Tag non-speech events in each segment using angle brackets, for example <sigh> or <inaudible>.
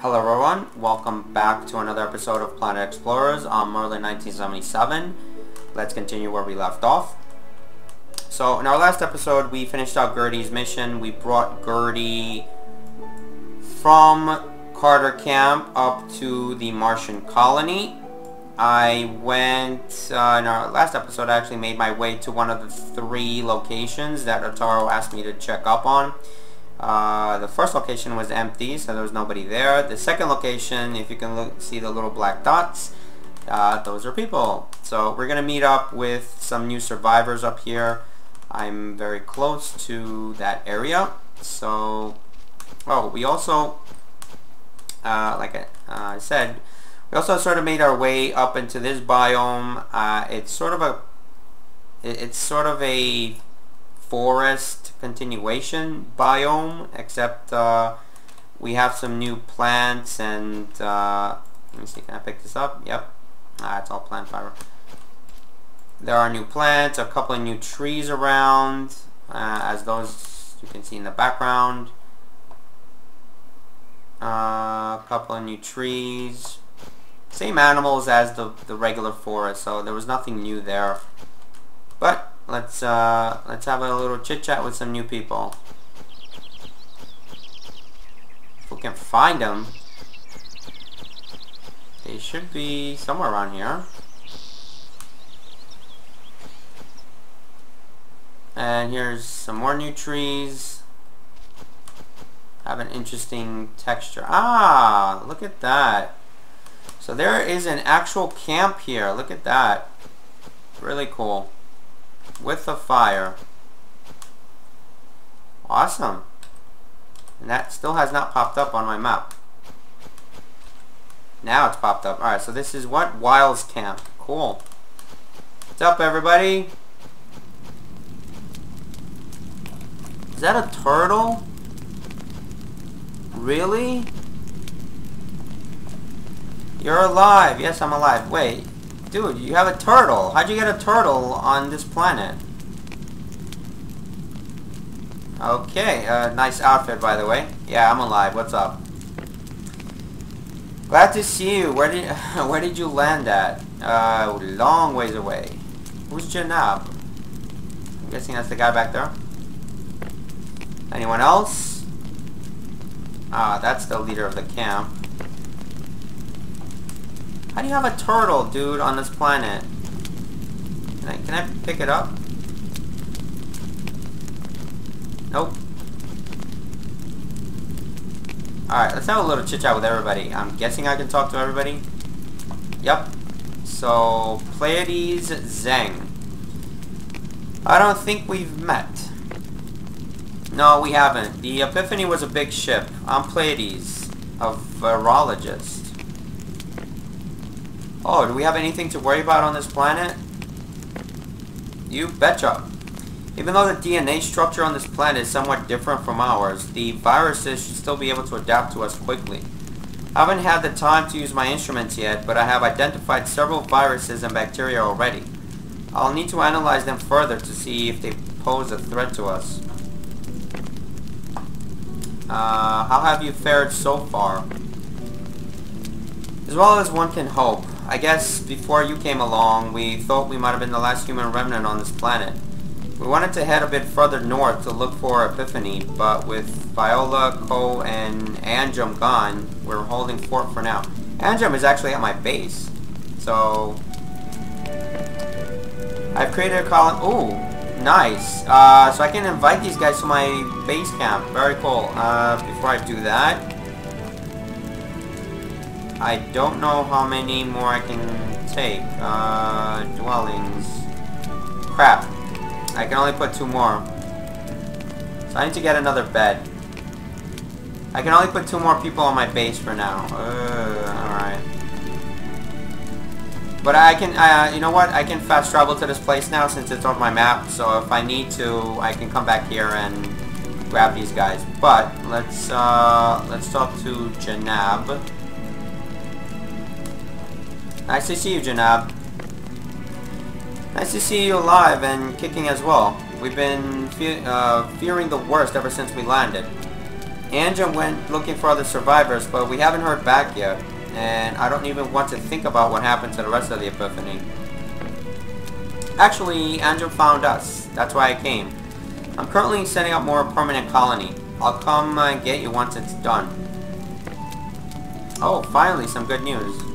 Hello everyone, welcome back to another episode of Planet Explorers on Merlin 1977. Let's continue where we left off. So in our last episode we finished out Gertie's mission. We brought Gertie from Carter Camp up to the Martian colony. I went, uh, in our last episode I actually made my way to one of the three locations that Otaro asked me to check up on. Uh, the first location was empty, so there was nobody there. The second location, if you can look, see the little black dots, uh, those are people. So we're going to meet up with some new survivors up here. I'm very close to that area. So, oh, we also, uh, like I, uh, said, we also sort of made our way up into this biome. Uh, it's sort of a, it, it's sort of a forest continuation biome, except uh, we have some new plants and, uh, let me see, can I pick this up? Yep. Ah, it's all plant fiber. There are new plants, a couple of new trees around, uh, as those you can see in the background. Uh, a couple of new trees. Same animals as the, the regular forest, so there was nothing new there. But let's uh, let's have a little chit chat with some new people. If we can find them, they should be somewhere around here. And here's some more new trees. Have an interesting texture. Ah, look at that. So there is an actual camp here. Look at that. Really cool with the fire. Awesome. And that still has not popped up on my map. Now it's popped up. Alright, so this is what? Wiles Camp. Cool. What's up, everybody? Is that a turtle? Really? You're alive. Yes, I'm alive. Wait. Dude, you have a turtle. How'd you get a turtle on this planet? Okay, uh, nice outfit, by the way. Yeah, I'm alive. What's up? Glad to see you. Where did <laughs> where did you land at? Uh, long ways away. Who's Janab? I'm guessing that's the guy back there. Anyone else? Ah, that's the leader of the camp. How do you have a turtle, dude, on this planet? Can I, can I pick it up? Nope. Alright, let's have a little chit-chat with everybody. I'm guessing I can talk to everybody. Yep. So, Pleiades Zeng. I don't think we've met. No, we haven't. The Epiphany was a big ship. I'm Pleiades, a virologist. Oh, do we have anything to worry about on this planet? You betcha. Even though the DNA structure on this planet is somewhat different from ours, the viruses should still be able to adapt to us quickly. I haven't had the time to use my instruments yet, but I have identified several viruses and bacteria already. I'll need to analyze them further to see if they pose a threat to us. Uh, how have you fared so far? As well as one can hope. I guess before you came along, we thought we might have been the last human remnant on this planet. We wanted to head a bit further north to look for Epiphany, but with Viola, Ko, and Anjum gone, we're holding fort for now. Anjum is actually at my base, so... I've created a column... Ooh, nice. Uh, so I can invite these guys to my base camp. Very cool. Uh, before I do that, I don't know how many more I can take. Uh, dwellings. Crap. I can only put two more. So I need to get another bed. I can only put two more people on my base for now. Uh, alright. But I can, uh, you know what? I can fast travel to this place now since it's on my map. So if I need to, I can come back here and grab these guys. But let's, uh, let's talk to Janab. Nice to see you, Janab. Nice to see you alive and kicking as well. We've been fe uh, fearing the worst ever since we landed. Anja went looking for other survivors, but we haven't heard back yet. And I don't even want to think about what happened to the rest of the Epiphany. Actually, Anja found us. That's why I came. I'm currently setting up more permanent colony. I'll come uh, get you once it's done. Oh, finally, some good news.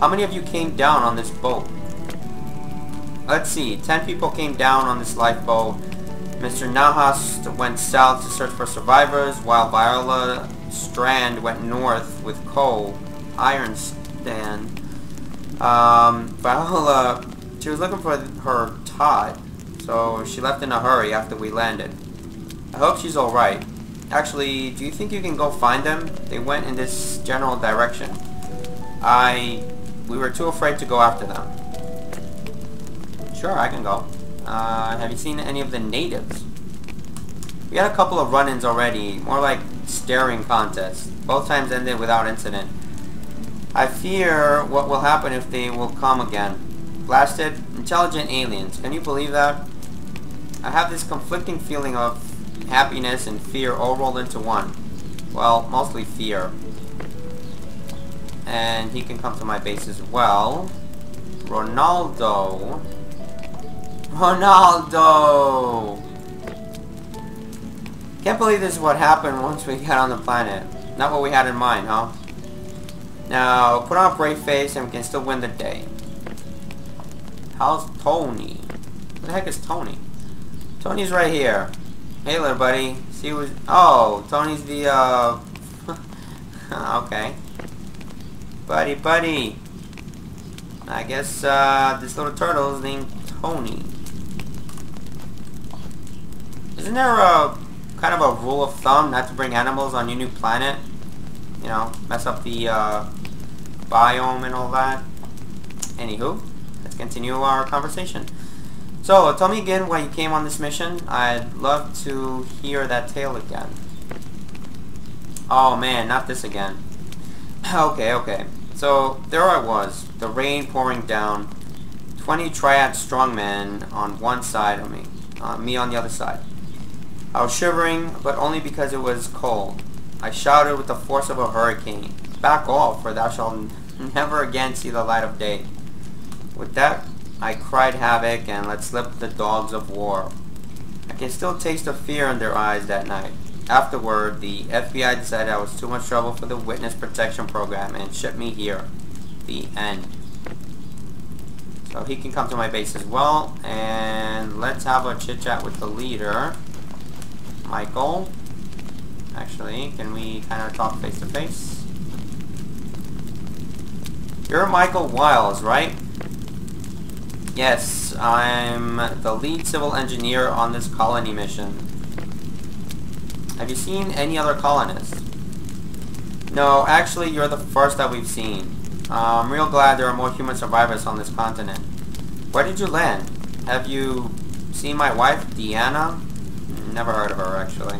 How many of you came down on this boat? Let's see, 10 people came down on this lifeboat. Mr. Nahas went south to search for survivors, while Viola Strand went north with coal, iron stand. Um, Viola, she was looking for her Todd, so she left in a hurry after we landed. I hope she's alright. Actually, do you think you can go find them? They went in this general direction. I... We were too afraid to go after them. Sure, I can go. Uh, have you seen any of the natives? We had a couple of run-ins already, more like staring contests. Both times ended without incident. I fear what will happen if they will come again. Blasted, intelligent aliens. Can you believe that? I have this conflicting feeling of happiness and fear all rolled into one. Well, mostly fear. And he can come to my base as well. Ronaldo. Ronaldo! Can't believe this is what happened once we got on the planet. Not what we had in mind, huh? Now, put on a brave face and we can still win the day. How's Tony? Who the heck is Tony? Tony's right here. Hey, little buddy. See who's... Oh, Tony's the, uh... <laughs> okay. Buddy, buddy. I guess, uh, this little turtle is named Tony. Isn't there a kind of a rule of thumb not to bring animals on your new planet? You know, mess up the uh, biome and all that. Anywho, let's continue our conversation. So, tell me again why you came on this mission. I'd love to hear that tale again. Oh man, not this again. <laughs> okay, okay. So, there I was, the rain pouring down, 20 triad strongmen on one side of me, uh, me on the other side. I was shivering, but only because it was cold. I shouted with the force of a hurricane, Back off, for thou shalt never again see the light of day. With that, I cried havoc and let slip the dogs of war. I can still taste the fear in their eyes that night. Afterward, the FBI decided I was too much trouble for the witness protection program and shipped me here. The end. So he can come to my base as well, and let's have a chit chat with the leader. Michael. Actually, can we kind of talk face to face? You're Michael Wiles, right? Yes, I'm the lead civil engineer on this colony mission. Have you seen any other colonists? No, actually, you're the first that we've seen. Uh, I'm real glad there are more human survivors on this continent. Where did you land? Have you seen my wife, Deanna? Never heard of her, actually.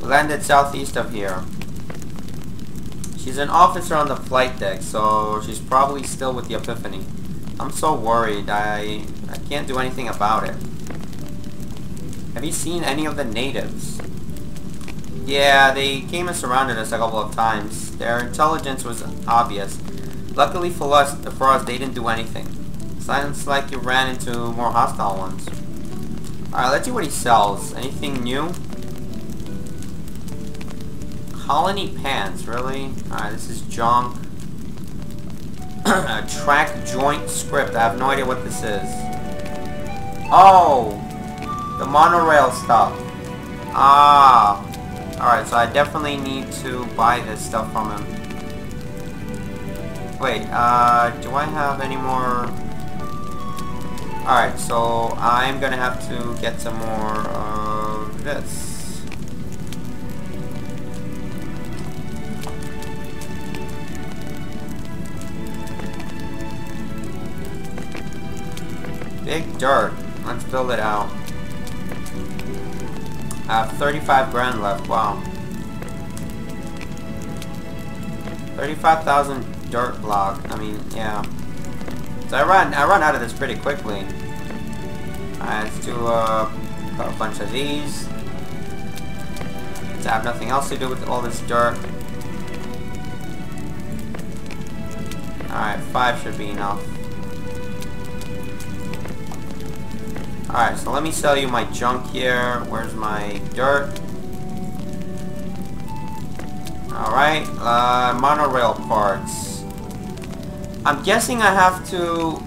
Landed southeast of here. She's an officer on the flight deck, so she's probably still with the Epiphany. I'm so worried. I, I can't do anything about it. Have you seen any of the natives? Yeah, they came and surrounded us a couple of times. Their intelligence was obvious. Luckily for us, for us they didn't do anything. Sounds like you ran into more hostile ones. Alright, let's see what he sells. Anything new? Colony pants, really? Alright, this is junk. <clears throat> Track joint script. I have no idea what this is. Oh! The monorail stuff. Ah! Alright, so I definitely need to buy this stuff from him. Wait, uh, do I have any more... Alright, so I'm gonna have to get some more of this. Big dirt. Let's build it out. I have 35 grand left, wow. 35,000 dirt block, I mean, yeah. So I run, I run out of this pretty quickly. Alright, let's do uh, a bunch of these. I have nothing else to do with all this dirt. Alright, five should be enough. Alright, so let me sell you my junk here. Where's my dirt? Alright, uh, monorail parts. I'm guessing I have to...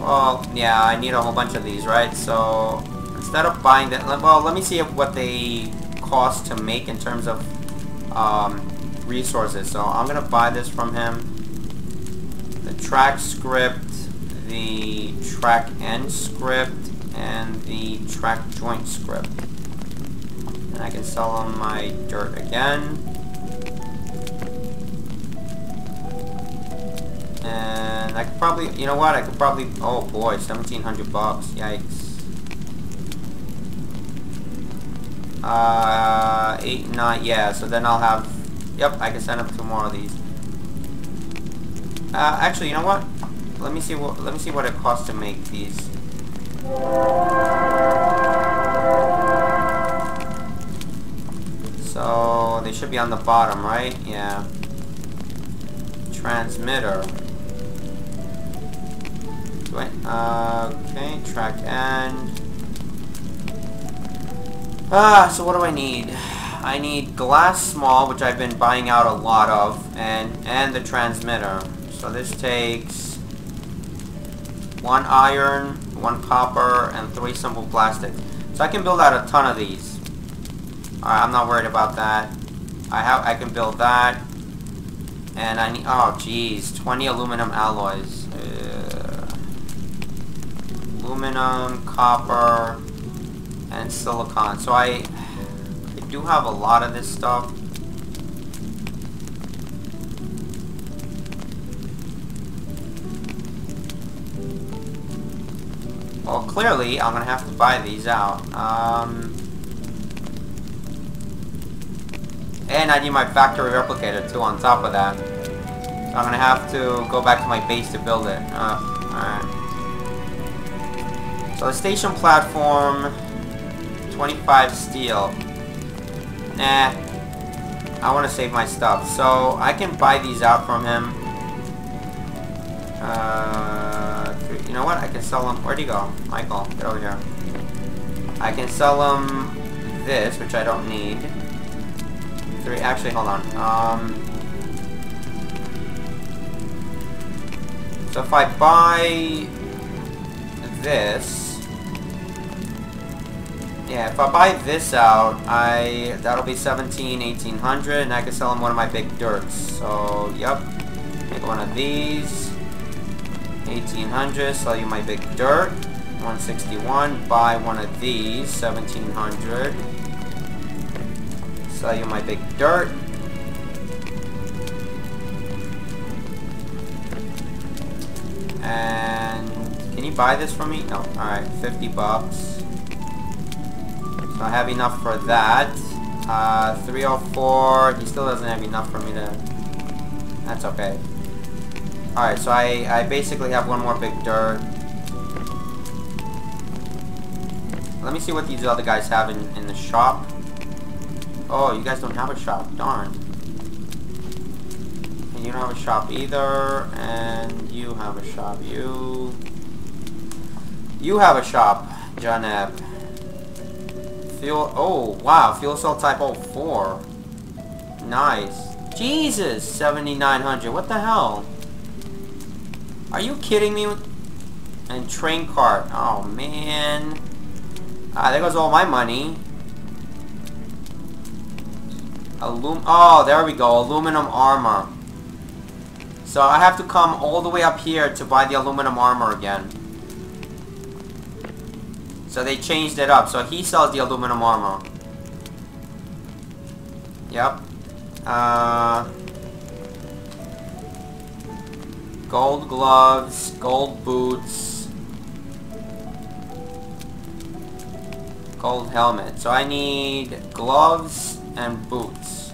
Well, yeah, I need a whole bunch of these, right? So, instead of buying that... Well, let me see what they cost to make in terms of um, resources. So, I'm to buy this from him. The track script the track end script and the track joint script. And I can sell them my dirt again. And I could probably, you know what, I could probably, oh boy, 1700 bucks, yikes. Uh, 8, 9, yeah, so then I'll have, yep, I can send up two more of these. Uh, actually, you know what? Let me see what let me see what it costs to make these. So they should be on the bottom, right? Yeah. Transmitter. Wait, uh, okay, track end. Ah, so what do I need? I need glass small, which I've been buying out a lot of, and and the transmitter. So this takes one iron, one copper, and three simple plastic. So I can build out a ton of these. Alright, I'm not worried about that. I have I can build that. And I need oh jeez, 20 aluminum alloys. Uh, aluminum, copper, and silicon. So I I do have a lot of this stuff. Well, clearly, I'm going to have to buy these out. Um, and I need my factory replicator, too, on top of that. So I'm going to have to go back to my base to build it. Uh, alright. So the station platform, 25 steel. Nah. I want to save my stuff. So I can buy these out from him. Uh know what? I can sell them. Where'd he go? Michael, get over here. I can sell them this, which I don't need. Three. Actually, hold on. Um. So if I buy this. Yeah, if I buy this out, I that'll be 17, 1800, and I can sell them one of my big dirts. So, yep. Make one of these. 1800, sell you my big dirt. 161, buy one of these, 1700. Sell you my big dirt. And can you buy this for me? No. Alright, 50 bucks. So I have enough for that. Uh, 304, he still doesn't have enough for me to... That's okay. Alright, so I, I basically have one more big dirt. Let me see what these other guys have in, in the shop. Oh, you guys don't have a shop. Darn. And you don't have a shop either. And you have a shop. You... You have a shop, Janab. Fuel... Oh, wow. Fuel cell type 04. Nice. Jesus! 7900. What the hell? Are you kidding me? And train cart. Oh, man. Ah, there goes all my money. Alum oh, there we go. Aluminum armor. So I have to come all the way up here to buy the aluminum armor again. So they changed it up. So he sells the aluminum armor. Yep. Uh... Gold gloves, gold boots, gold helmet. So I need gloves and boots.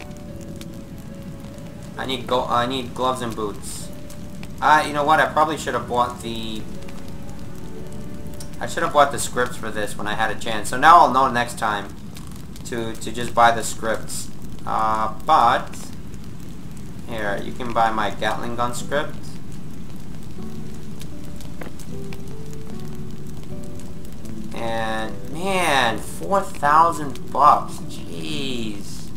I need go I need gloves and boots. Uh, you know what? I probably should have bought the I should have bought the scripts for this when I had a chance. So now I'll know next time to, to just buy the scripts. Uh, but, here, you can buy my Gatling gun script. And, man, 4,000 bucks. Jeez.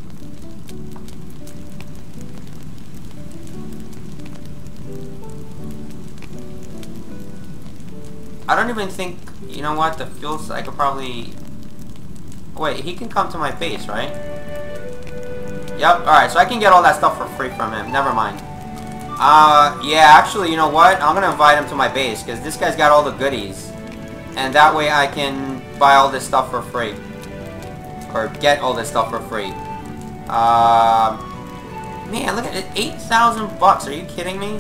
I don't even think, you know what, the fuels, I could probably... Wait, he can come to my base, right? Yep, alright, so I can get all that stuff for free from him. Never mind. Uh, yeah, actually, you know what? I'm gonna invite him to my base, because this guy's got all the goodies. And that way I can buy all this stuff for free. Or get all this stuff for free. Uh, man, look at it. 8,000 bucks. Are you kidding me?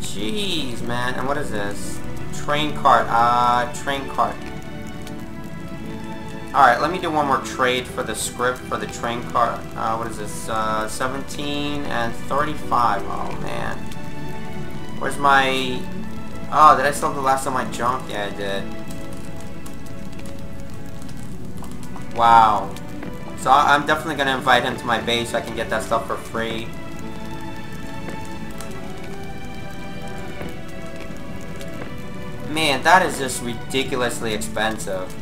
Jeez, man. And what is this? Train cart. Uh, train cart. Alright, let me do one more trade for the script for the train cart. Uh, what is this? Uh, 17 and 35. Oh, man. Where's my... Oh, did I sell the last of my junk? Yeah, I did. Wow. So I'm definitely going to invite him to my base so I can get that stuff for free. Man, that is just ridiculously expensive.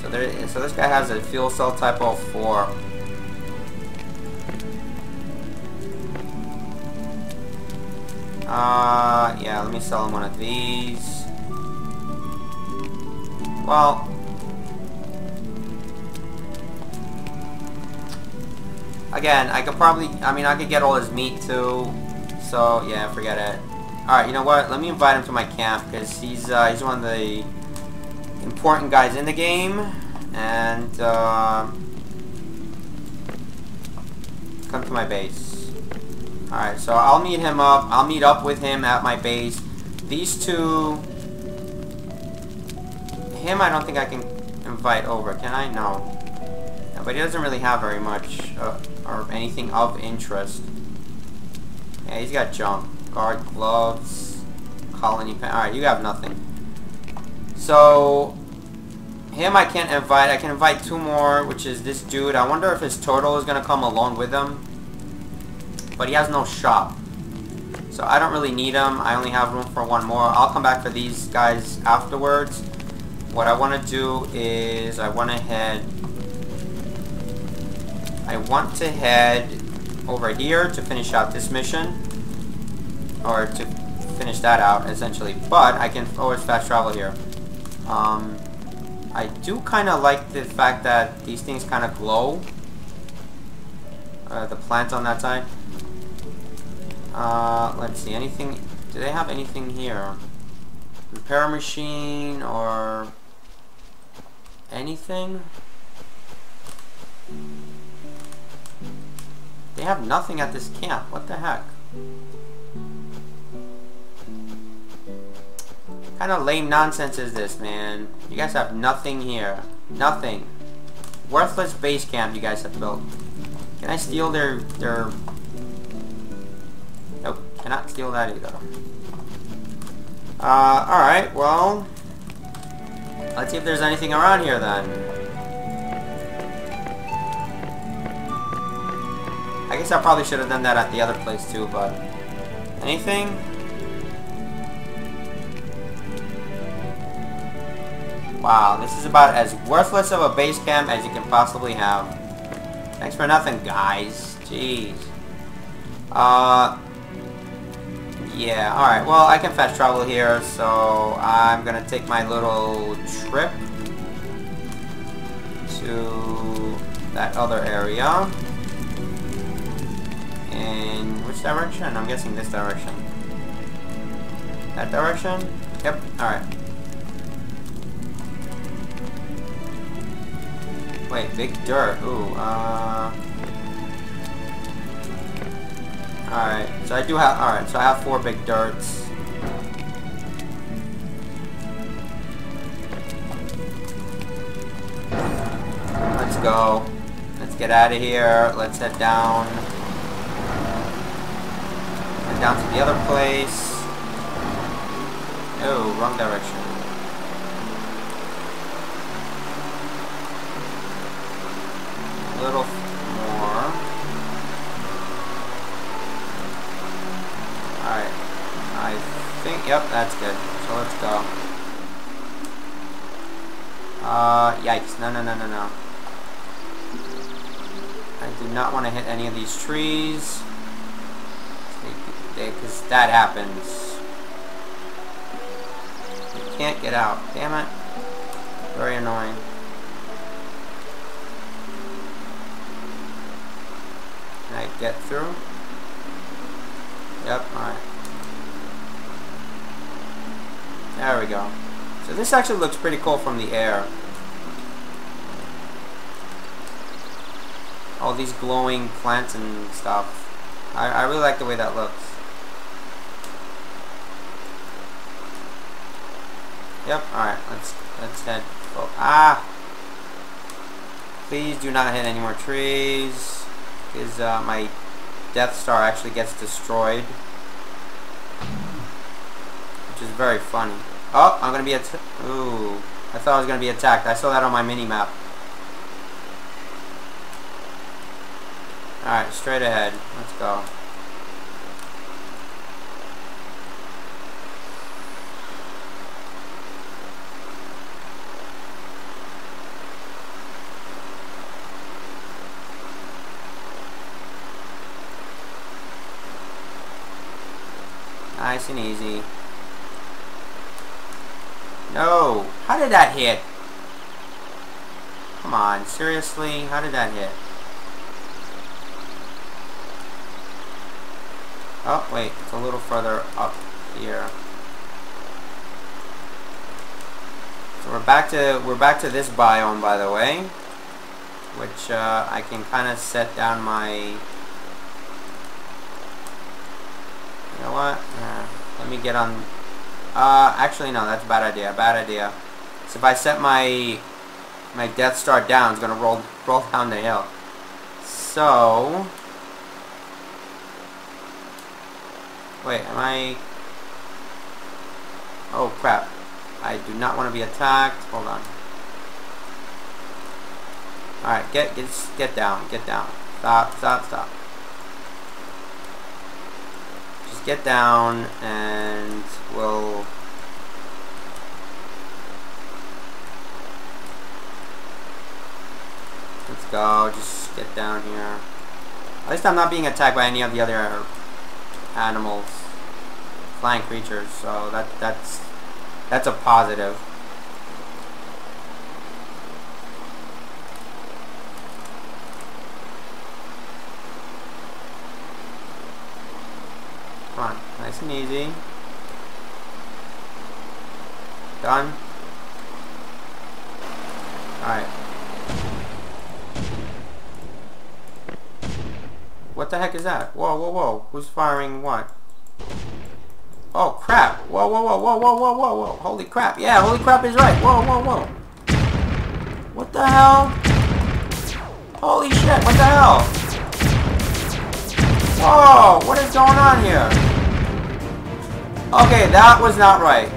So there, so this guy has a fuel cell type 04. Uh, yeah, let me sell him one of these. Well, again, I could probably, I mean, I could get all his meat too. So, yeah, forget it. Alright, you know what? Let me invite him to my camp, because he's, uh, he's one of the important guys in the game. And, uh, come to my base. Alright, so I'll meet him up. I'll meet up with him at my base. These two... Him, I don't think I can invite over. Can I? No. no but he doesn't really have very much, uh, or anything of interest. Yeah, he's got junk guard gloves, colony pen. Alright, you have nothing. So, him I can't invite. I can invite two more, which is this dude. I wonder if his turtle is going to come along with him. But he has no shop. So I don't really need him. I only have room for one more. I'll come back for these guys afterwards. What I want to do is I want to head... I want to head over here to finish out this mission or to finish that out, essentially. But I can always fast travel here. Um, I do kind of like the fact that these things kind of glow. Uh, the plants on that side. Uh, let's see, anything... Do they have anything here? Repair machine or... Anything? They have nothing at this camp. What the heck? kind of lame nonsense is this, man? You guys have nothing here. Nothing. Worthless base camp you guys have built. Can I steal their... their... Cannot steal that either. Uh, alright, well... Let's see if there's anything around here then. I guess I probably should have done that at the other place too, but... Anything? Wow, this is about as worthless of a base camp as you can possibly have. Thanks for nothing, guys. Jeez. Uh... Yeah, alright. Well, I can fast travel here, so I'm gonna take my little trip to that other area. In which direction? I'm guessing this direction. That direction? Yep, alright. Wait, big dirt. Ooh, uh... Alright, so I do have... Alright, so I have four big dirts. Let's go. Let's get out of here. Let's head down. Head down to the other place. Oh, wrong direction. That's good. So let's go. Uh, yikes. No, no, no, no, no. I do not want to hit any of these trees. Because that happens. You can't get out. Damn it. Very annoying. Can I get through? Yep, alright. There we go. So this actually looks pretty cool from the air. All these glowing plants and stuff. I, I really like the way that looks. Yep, alright, let's let's head oh, ah please do not hit any more trees because uh, my Death Star actually gets destroyed which is very funny Oh, I'm gonna be at. Ooh, I thought I was gonna be attacked. I saw that on my mini map. All right, straight ahead. Let's go. Nice and easy. No! How did that hit? Come on, seriously? How did that hit? Oh, wait, it's a little further up here. So we're back to we're back to this biome, by the way, which uh, I can kind of set down my. You know what? Uh, let me get on uh, actually no, that's a bad idea, bad idea. So if I set my my Death Star down, it's gonna roll roll down the hill. So wait, am I? Oh crap! I do not want to be attacked. Hold on. All right, get get get down, get down. Stop, stop, stop. Get down and we'll let's go just get down here. At least I'm not being attacked by any of the other animals flying creatures so that that's that's a positive Nice and easy. Done. Alright. What the heck is that? Whoa, whoa, whoa. Who's firing what? Oh, crap. Whoa, whoa, whoa, whoa, whoa, whoa, whoa, whoa. Holy crap. Yeah, holy crap is right. Whoa, whoa, whoa. What the hell? Holy shit, what the hell? Whoa, what is going on here? Okay, that was not right.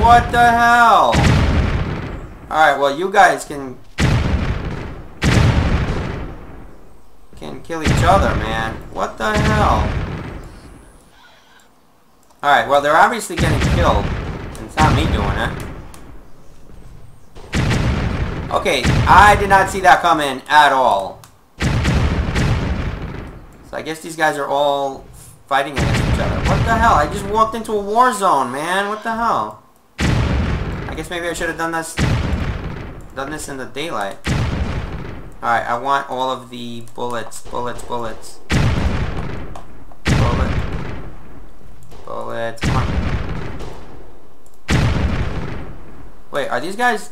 What the hell? Alright, well you guys can... Can kill each other, man. What the hell? Alright, well they're obviously getting killed. It's not me doing it. Okay, I did not see that coming at all. So I guess these guys are all fighting against each other. What the hell? I just walked into a war zone, man. What the hell? I guess maybe I should have done this done this in the daylight. Alright, I want all of the bullets, bullets, bullets. Bullet. Bullets. Come on. Wait, are these guys...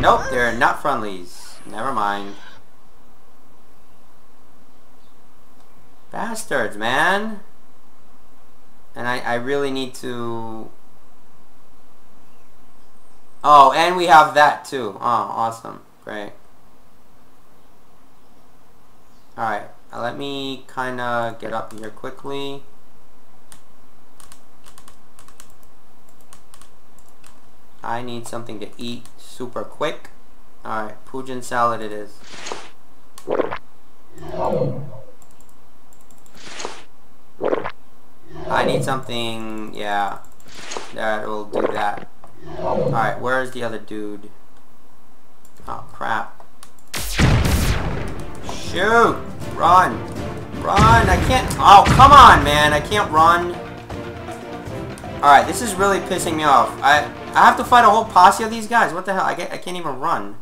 Nope, they're not friendlies. Never mind. Bastards, man. And I, I really need to... Oh, and we have that too. Oh, awesome. Great. Alright, uh, let me kind of get up here quickly. I need something to eat super quick. Alright, Pujin salad it is. I need something, yeah, that will do that. Alright, where's the other dude? Oh, crap. Shoot! Run! Run! I can't... Oh, come on, man! I can't run. Alright, this is really pissing me off. I I have to fight a whole posse of these guys. What the hell? I, get, I can't even run.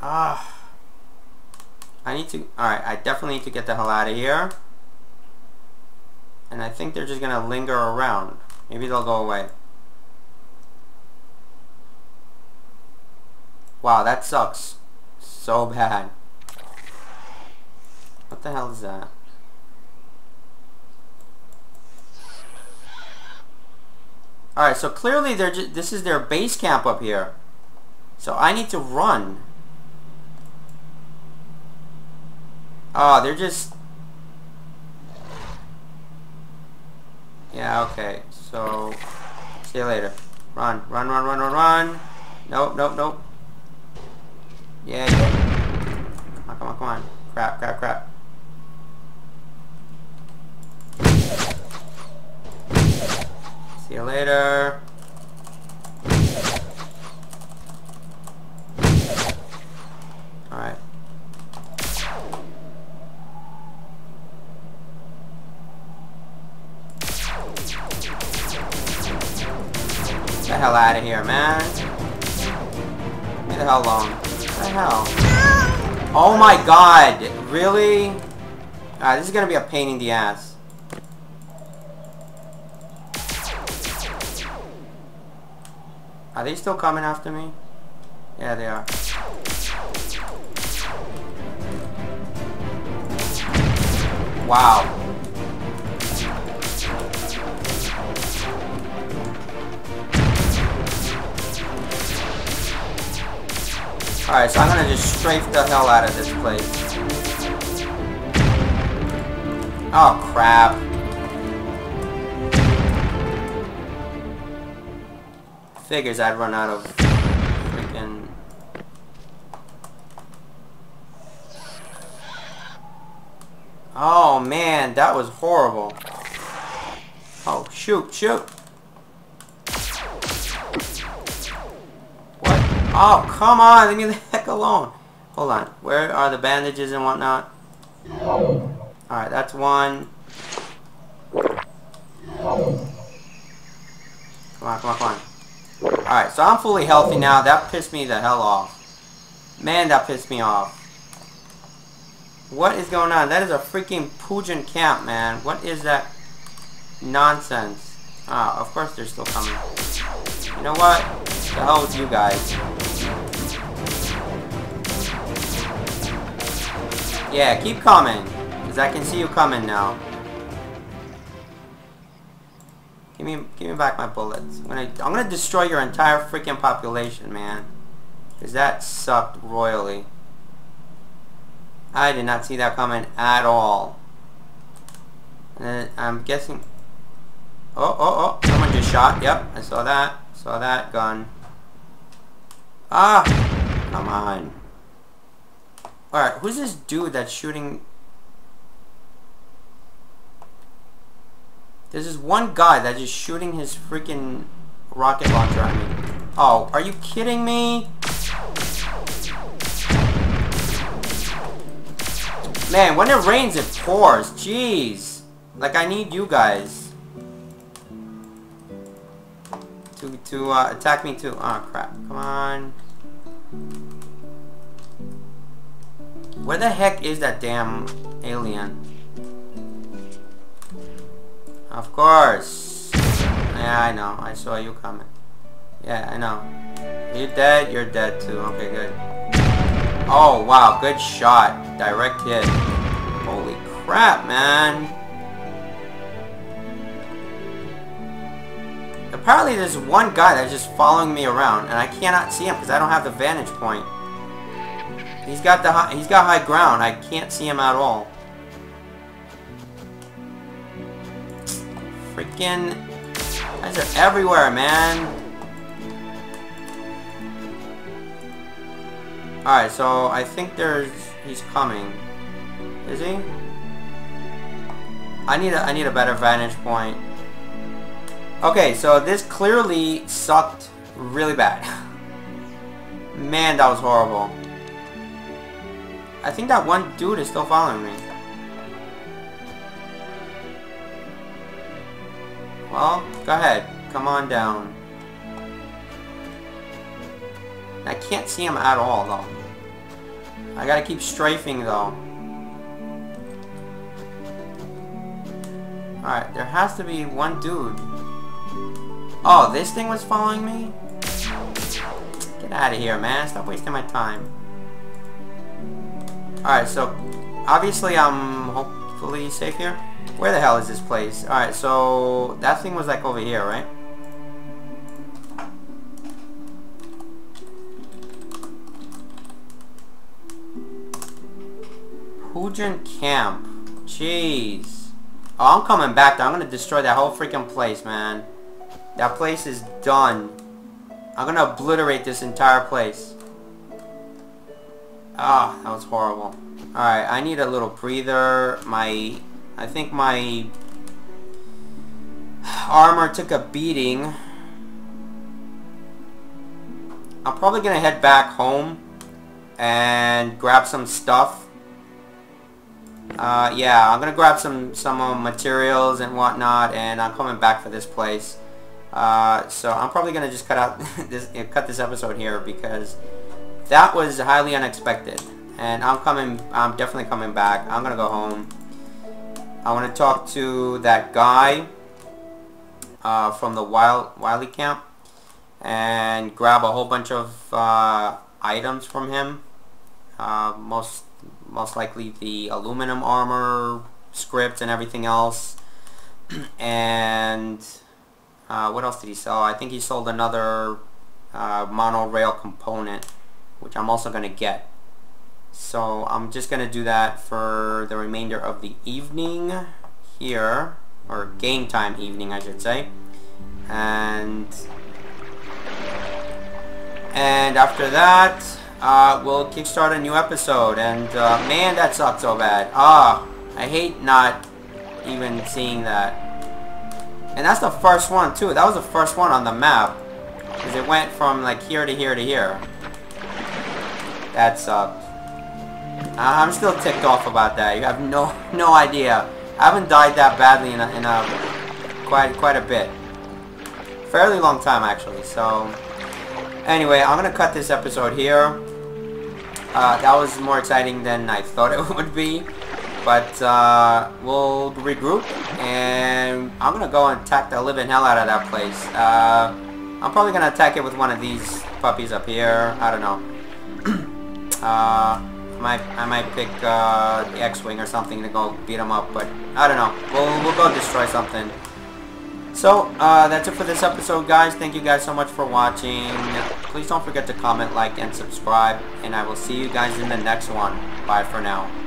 Ah. I need to... Alright, I definitely need to get the hell out of here. And I think they're just gonna linger around. Maybe they'll go away. Wow, that sucks. So bad. What the hell is that? Alright, so clearly they're just, this is their base camp up here. So I need to run. Oh, they're just... Yeah, okay. So, see you later. Run, run, run, run, run, run. Nope, nope, nope. Yeah, yeah. Come on, come on, come on. Crap, crap, crap. See you later. Hell out of here, man. Leave the hell alone. What the hell? Oh my god! Really? Alright, this is gonna be a pain in the ass. Are they still coming after me? Yeah, they are. Wow. Alright, so I'm gonna just strafe the hell out of this place. Oh, crap. Figures I'd run out of freaking... Oh man, that was horrible. Oh, shoot, shoot. Oh, come on, leave me the heck alone. Hold on, where are the bandages and whatnot? Alright, that's one. Come on, come on, come on. Alright, so I'm fully healthy now. That pissed me the hell off. Man, that pissed me off. What is going on? That is a freaking Pujin camp, man. What is that nonsense? Ah, of course they're still coming. You know what? The hell with you guys. Yeah, keep coming. Because I can see you coming now. Give me, give me back my bullets. I'm gonna, I'm gonna destroy your entire freaking population, man. Because that sucked royally. I did not see that coming at all. And I'm guessing... Oh, oh, oh, someone just shot. Yep, I saw that. Saw that gun. Ah! Come on. Alright, who's this dude that's shooting There's this one guy that's just shooting his freaking rocket launcher at me. Oh, are you kidding me? Man, when it rains, it pours. Jeez. Like, I need you guys. To, to uh, attack me too. Oh, crap. Come on. Where the heck is that damn alien? Of course. Yeah, I know. I saw you coming. Yeah, I know. You're dead? You're dead too. Okay, good. Oh, wow. Good shot. Direct hit. Holy crap, man. Apparently there's one guy that's just following me around, and I cannot see him because I don't have the vantage point. He's got the high, he's got high ground. I can't see him at all. freaking... Guys are everywhere, man. Alright, so I think there's... He's coming. Is he? I need a, I need a better vantage point. Okay, so this clearly sucked really bad. <laughs> Man, that was horrible. I think that one dude is still following me. Well, go ahead. Come on down. I can't see him at all, though. I gotta keep strafing, though. Alright, there has to be one dude. Oh, this thing was following me? Get out of here, man. Stop wasting my time. Alright, so obviously I'm hopefully safe here. Where the hell is this place? Alright, so that thing was like over here, right? Hujin Camp. Jeez. Oh, I'm coming back though. I'm gonna destroy that whole freaking place, man. That place is done. I'm gonna obliterate this entire place. Ah, that was horrible. Alright, I need a little breather. My... I think my... Armor took a beating. I'm probably gonna head back home and grab some stuff. Uh, yeah, I'm gonna grab some some uh, materials and whatnot, and I'm coming back for this place. Uh, so I'm probably gonna just cut out <laughs> this cut this episode here because that was highly unexpected. And I'm coming, I'm definitely coming back. I'm gonna go home. I want to talk to that guy uh, from the Wild Wily camp and grab a whole bunch of uh, items from him. Uh, most most likely the aluminum armor, script, and everything else. <clears throat> and uh, what else did he sell? I think he sold another uh, monorail component which I'm also going to get. So I'm just going to do that for the remainder of the evening here, or game time evening I should say. And and after that, uh, we'll kickstart a new episode. And uh, man, that sucked so bad. Ah, I hate not even seeing that. And that's the first one too. That was the first one on the map. Because it went from like here to here to here. That sucked. I'm still ticked off about that. You have no <laughs> no idea. I haven't died that badly in a, in a quite quite a bit. Fairly long time actually. So anyway, I'm gonna cut this episode here. Uh, that was more exciting than I thought <laughs> it would be. But uh, we'll regroup and I'm gonna go and attack the living hell out of that place. Uh, I'm probably gonna attack it with one of these puppies up here. I don't know. <clears throat> Uh, might I might pick uh, the X-wing or something to go beat him up, but I don't know. We'll we'll go destroy something. So uh, that's it for this episode, guys. Thank you guys so much for watching. Please don't forget to comment, like, and subscribe, and I will see you guys in the next one. Bye for now.